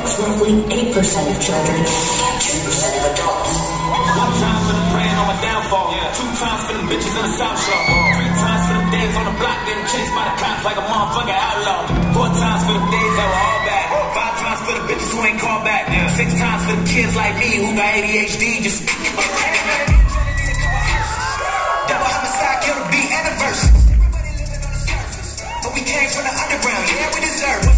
affects roughly 8% of children and 2% of adults. One time for the brand on my downfall. Two times for them bitches in the South Shore. Three times for the days on the block getting chased by the cops like a motherfucking outlaw. Four times for the days that were all bad. Five times for the bitches who ain't called back. Six times for the kids like me who got ADHD just. Double homicide, kill the beat and the verse. Everybody living on the surface. But we came from the underground, yeah, we deserve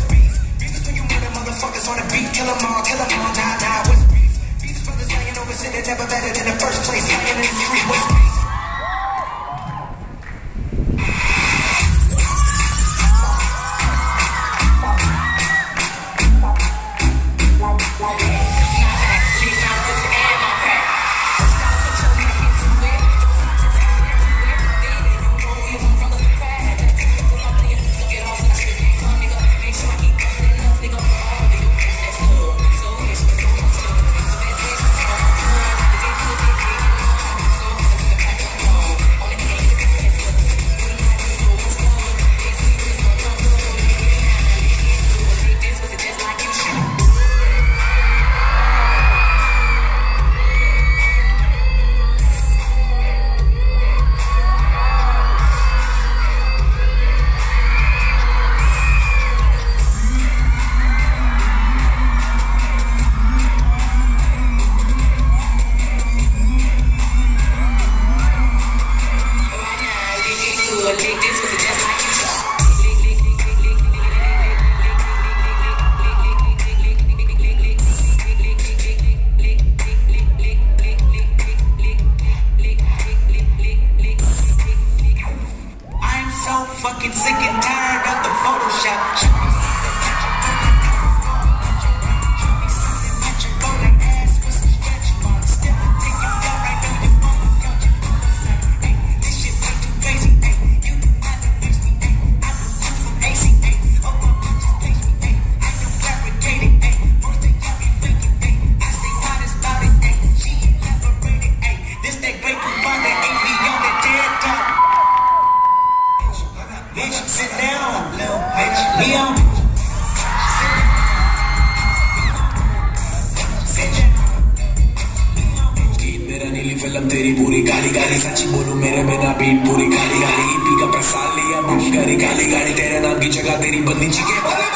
fucking sick film तेरी पूरी गाली गाली, सच्ची बोलू मेरे बिना beat पूरी गाली गाली। ईपी का प्रसाद लिया गाली गाली। गाड़ी तेरे नाम की जगह तेरी बंदी चिके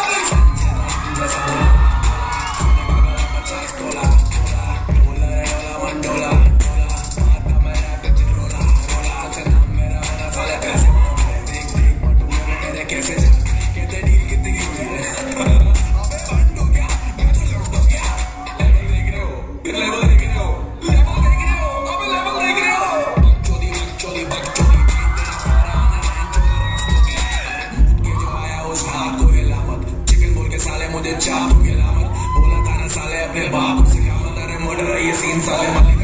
अपने बाप से क्या बता रहे मर्डर है ये सीन साले मालिक।